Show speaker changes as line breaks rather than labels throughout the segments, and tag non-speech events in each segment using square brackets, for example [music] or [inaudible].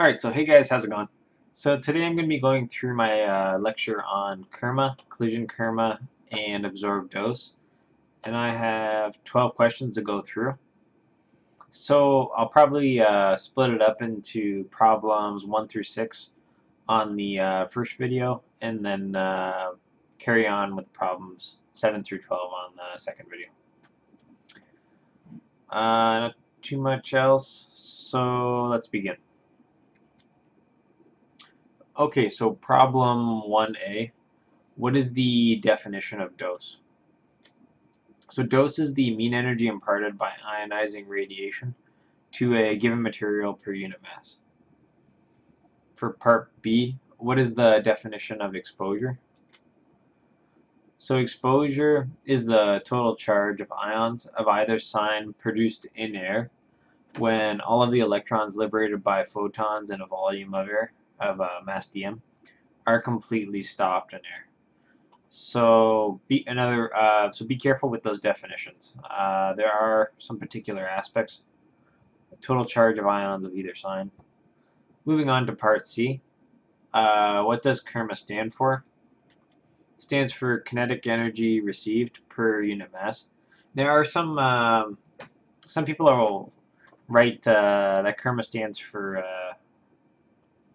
Alright, so hey guys, how's it going? So today I'm going to be going through my uh, lecture on kerma, collision kerma, and absorbed dose. And I have 12 questions to go through. So I'll probably uh, split it up into problems 1 through 6 on the uh, first video, and then uh, carry on with problems 7 through 12 on the second video. Uh, not too much else, so let's begin. Okay, so problem 1a. What is the definition of dose? So dose is the mean energy imparted by ionizing radiation to a given material per unit mass. For part B, what is the definition of exposure? So exposure is the total charge of ions of either sign produced in air when all of the electrons liberated by photons in a volume of air of uh, mass dm are completely stopped in there. So be another. Uh, so be careful with those definitions. Uh, there are some particular aspects. Total charge of ions of either sign. Moving on to part C. Uh, what does KERMA stand for? It stands for kinetic energy received per unit mass. There are some um, some people will write uh, that KERMA stands for uh,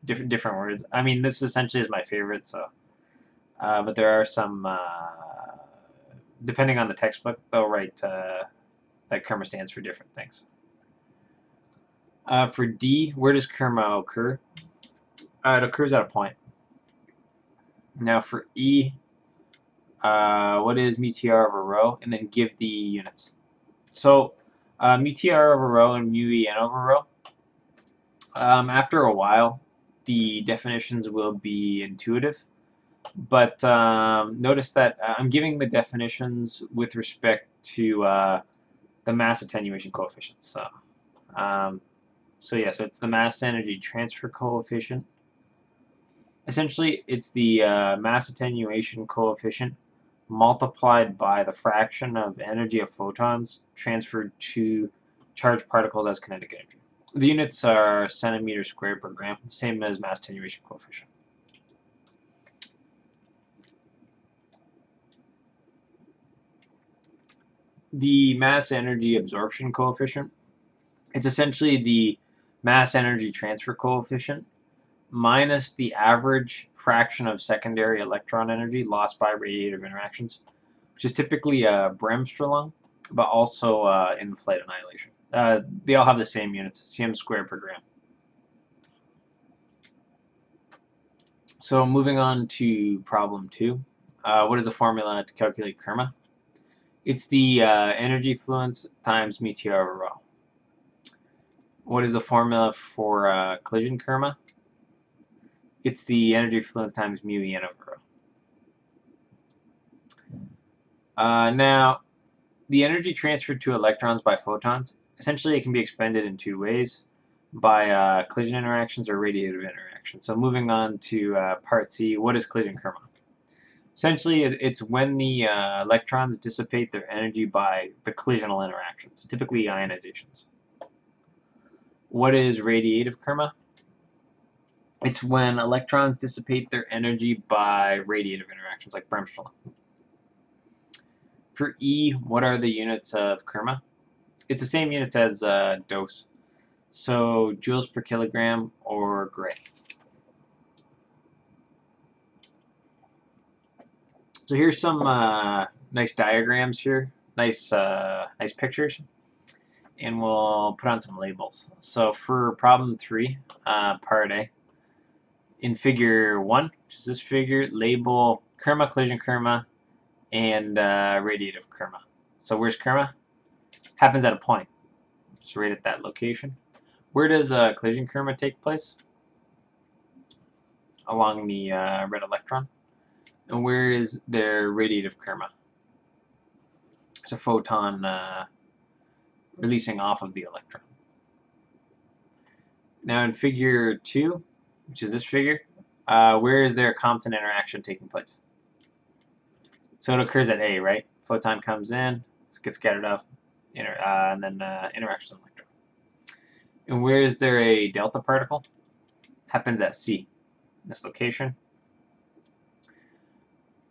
different different words. I mean, this essentially is my favorite. So, uh, but there are some uh, depending on the textbook, they'll write uh, that KERMA stands for different things. Uh, for D, where does KERMA occur? Uh, it occurs at a point. Now for E, uh, what is mu TR over rho? And then give the units. So mu TR over rho and mu EN over rho. Um, after a while, the definitions will be intuitive. But um, notice that uh, I'm giving the definitions with respect to uh, the mass attenuation coefficient. So, um, so yeah, so it's the mass energy transfer coefficient. Essentially, it's the uh, mass attenuation coefficient multiplied by the fraction of energy of photons transferred to charged particles as kinetic energy. The units are centimeters squared per gram, same as mass attenuation coefficient. The mass energy absorption coefficient, it's essentially the mass energy transfer coefficient minus the average fraction of secondary electron energy lost by radiative interactions, which is typically a bremsstrahlung, but also uh, in flight annihilation. Uh, they all have the same units, cm squared per gram. So moving on to problem two. Uh, what is the formula to calculate KERMA? It's the uh, energy fluence times mu TR over rho. What is the formula for uh, collision KERMA? It's the energy fluence times mu En over rho. Uh, now, the energy transferred to electrons by photons essentially it can be expended in two ways by uh, collision interactions or radiative interactions. So moving on to uh, part C, what is collision kerma? Essentially, it's when the uh, electrons dissipate their energy by the collisional interactions, typically ionizations. What is radiative kerma? It's when electrons dissipate their energy by radiative interactions, like Bremsstrahlung. For E, what are the units of kerma? It's the same units as uh, dose. So joules per kilogram or gray. So here's some uh, nice diagrams here, nice nice pictures, and we'll put on some labels. So for problem three, uh, part A, in figure one, which is this figure, label kerma, collision kerma, and uh, radiative kerma. So where's kerma? Happens at a point. Just right at that location. Where does a collision kerma take place? Along the uh, red electron. And where is there radiative kerma? It's a photon uh, releasing off of the electron. Now in figure 2, which is this figure, uh, where is there Compton interaction taking place? So it occurs at A, right? Photon comes in, gets scattered off, inter uh, and then uh, interaction electron. And where is there a delta particle? happens at C, this location.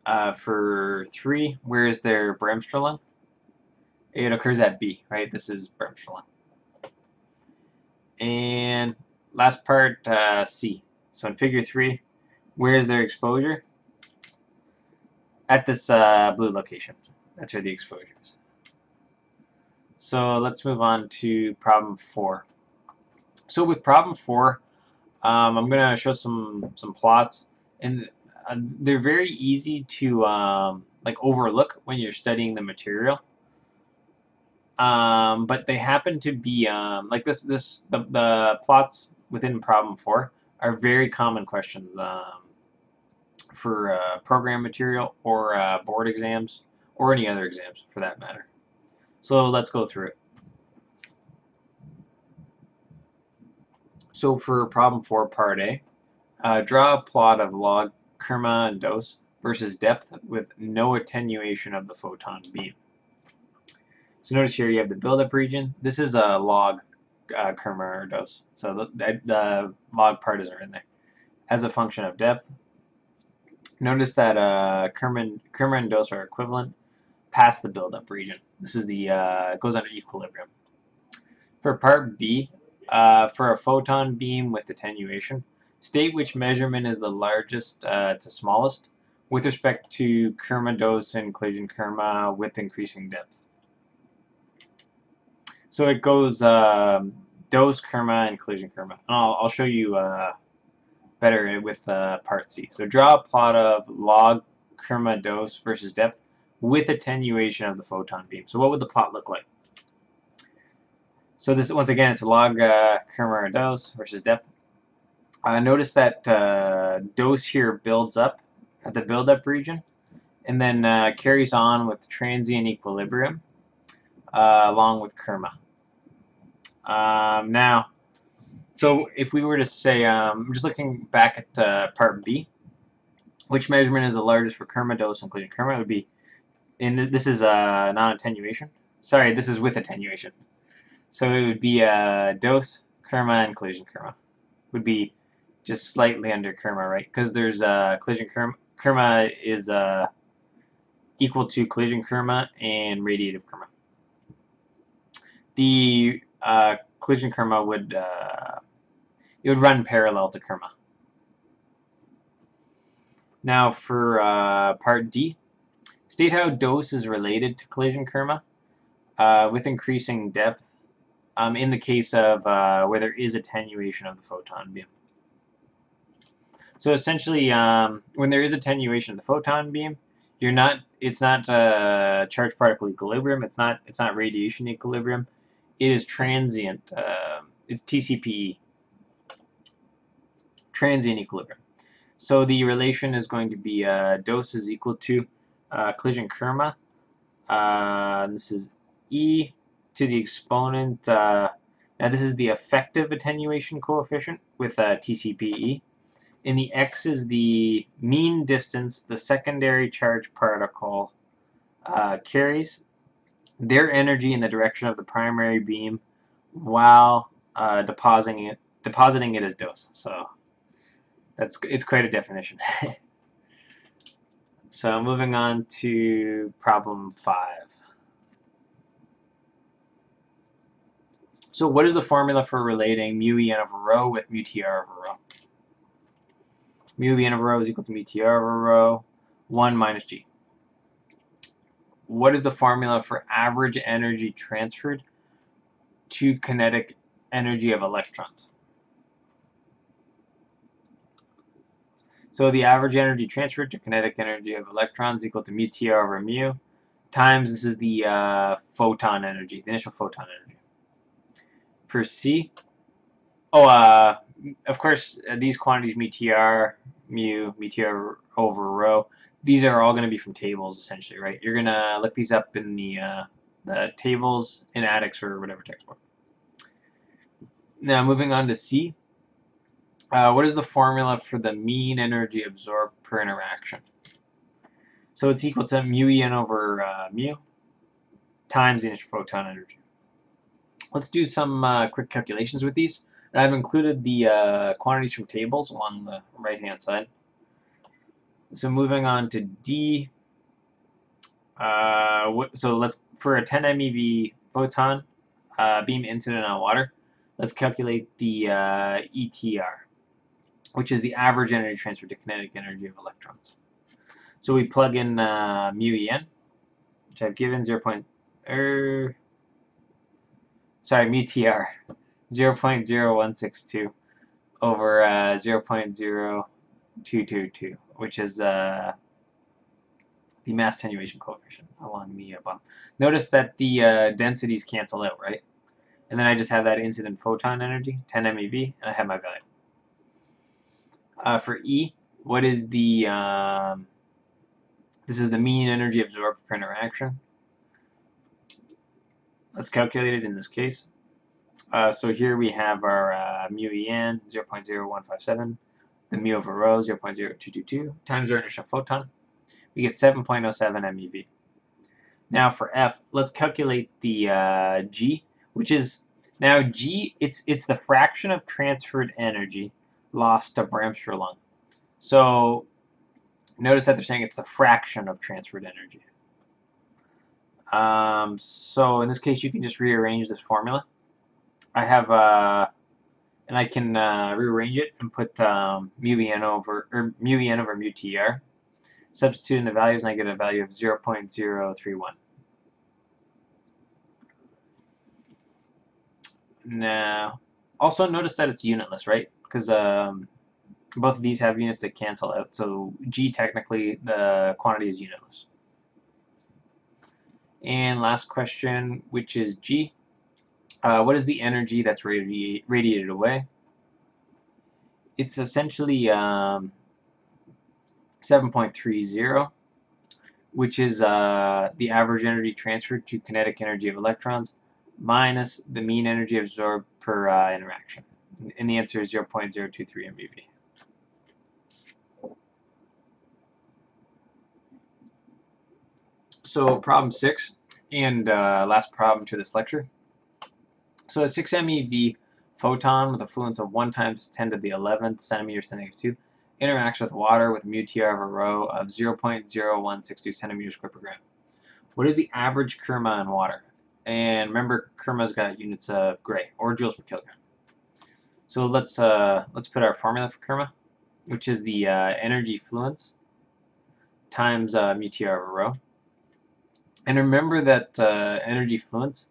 Uh, for 3, where is there Bremsstrahlung? It occurs at B, right? This is Bremsstrahlung. And last part, uh, C. So in figure 3, where is there exposure? At this uh, blue location. That's where the exposure is. So let's move on to problem 4. So with problem 4, um, I'm going to show some, some plots. And uh, they're very easy to um, like overlook when you're studying the material um, but they happen to be um, like this. This the the plots within problem four are very common questions um, for uh, program material or uh, board exams or any other exams for that matter. So let's go through it. So for problem four, part A, uh, draw a plot of log Kerma and dose versus depth with no attenuation of the photon beam. So notice here you have the buildup region. This is a log uh, Kerma dose. So the, the log part isn't in there. As a function of depth, notice that uh, Kerman, Kerma and dose are equivalent past the buildup region. This is the uh, goes under equilibrium. For part B, uh, for a photon beam with attenuation, state which measurement is the largest uh, to smallest with respect to Kerma dose and collision Kerma with increasing depth. So it goes um, dose Kerma and collision Kerma. I'll, I'll show you uh, better with uh, part C. So draw a plot of log Kerma dose versus depth with attenuation of the photon beam. So what would the plot look like? So this once again it's log uh, Kerma dose versus depth. Uh, notice that uh, dose here builds up at the buildup region and then uh, carries on with transient equilibrium uh, along with Kerma. Um, now, so if we were to say, um, I'm just looking back at uh, part B, which measurement is the largest for Kerma dose including Kerma? It would be, in this is uh, non-attenuation. Sorry, this is with attenuation. So it would be uh, dose, Kerma, and collision Kerma. Would be just slightly under Kerma, right? Because there's uh, collision Kerma. Kerma is uh, equal to collision Kerma and radiative Kerma. The uh, collision Kerma would uh, it would run parallel to Kerma. Now for uh, part D, state how dose is related to collision Kerma uh, with increasing depth um, in the case of uh, where there is attenuation of the photon beam. So essentially, um, when there is attenuation of the photon beam, you're not. It's not uh, charge particle equilibrium. It's not. It's not radiation equilibrium it is transient. Uh, it's TCPE, transient equilibrium. So the relation is going to be uh, dose is equal to uh, collision Kerma. Uh, this is E to the exponent. Uh, now this is the effective attenuation coefficient with uh, TCPE. And the x is the mean distance the secondary charge particle uh, carries their energy in the direction of the primary beam while uh, depositing it depositing it as dose. So that's it's quite a definition. [laughs] so moving on to problem five. So what is the formula for relating mu en over rho with mu tr over rho? Mu en over rho is equal to mu tr over rho, 1 minus g what is the formula for average energy transferred to kinetic energy of electrons? So the average energy transferred to kinetic energy of electrons equal to mu t over mu times, this is the uh, photon energy, the initial photon energy. per C, oh, uh, of course, uh, these quantities mu tr, mu, mu tr over rho, these are all going to be from tables essentially, right? You're going to look these up in the, uh, the tables in Attix or whatever textbook. Now moving on to C. Uh, what is the formula for the mean energy absorbed per interaction? So it's equal to mu en over uh, mu times the initial photon energy. Let's do some uh, quick calculations with these. And I've included the uh, quantities from tables along the right-hand side. So moving on to D. Uh, so let's for a 10 MeV photon beam incident on water, let's calculate the ETR, which is the average energy transfer to kinetic energy of electrons. So we plug in uh, mu en, which I've given 0. Point, er, sorry, mu tr, 0 0.0162 over uh, 0 0.0222, which is uh, the mass attenuation coefficient along the bottom. Notice that the uh, densities cancel out, right? And then I just have that incident photon energy, 10 MeV, and I have my value. Uh, for E, what is the um, this is the mean energy absorbed per interaction. Let's calculate it in this case. Uh, so here we have our uh, mu en 0.0157, the mu over rho 0.0222 times our initial photon. We get 7.07 MeV. Now for F, let's calculate the uh, G, which is now G. It's it's the fraction of transferred energy lost to Bremsstrahlung. So Notice that they're saying it's the fraction of transferred energy. Um, so in this case, you can just rearrange this formula. I have, uh, and I can uh, rearrange it and put um, mu n over or mu en over mu tr. Substitute in the values, and I get a value of 0.031. Now, also notice that it's unitless, right? Because um, both of these have units that cancel out, so G technically the quantity is unitless. And last question, which is G. Uh, what is the energy that's radi radiated away? It's essentially um, 7.30, which is uh, the average energy transferred to kinetic energy of electrons minus the mean energy absorbed per uh, interaction. And the answer is 0.023 MeV. So problem six, and uh, last problem to this lecture. So a 6 MeV photon with a fluence of 1 times 10 to the 11th centimeters to the negative 2 interacts with water with mu tr of a rho of 0.0162 centimeters squared per gram. What is the average Kerma in water? And remember, Kerma's got units of gray or joules per kilogram. So let's uh, let's put our formula for Kerma, which is the uh, energy fluence times uh, mu a rho. And remember that uh, energy fluence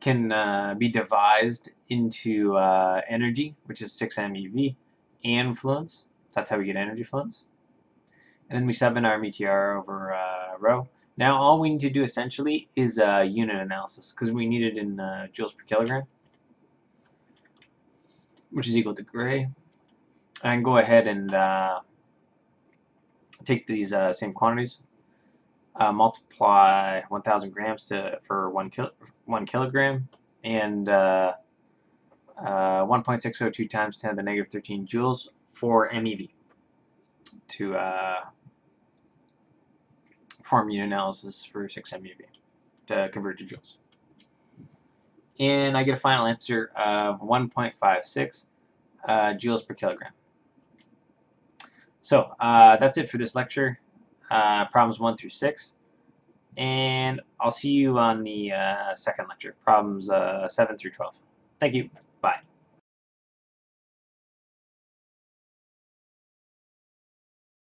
can uh, be devised into uh, energy, which is 6 MeV, and fluence. That's how we get energy fluence. And then we sub in our METR over uh, rho. Now all we need to do essentially is uh, unit analysis, because we need it in uh, joules per kilogram, which is equal to gray. And go ahead and take these same quantities, uh, multiply 1,000 grams to for one kil one kilogram, and uh, uh, 1.602 times 10 to the negative 13 joules for MeV to uh, form unit analysis for 6 MeV to convert to joules. And I get a final answer of 1.56 uh, joules per kilogram. So uh, that's it for this lecture uh, problems 1 through 6. And I'll see you on the uh, second lecture, problems uh, 7 through 12. Thank you. Bye.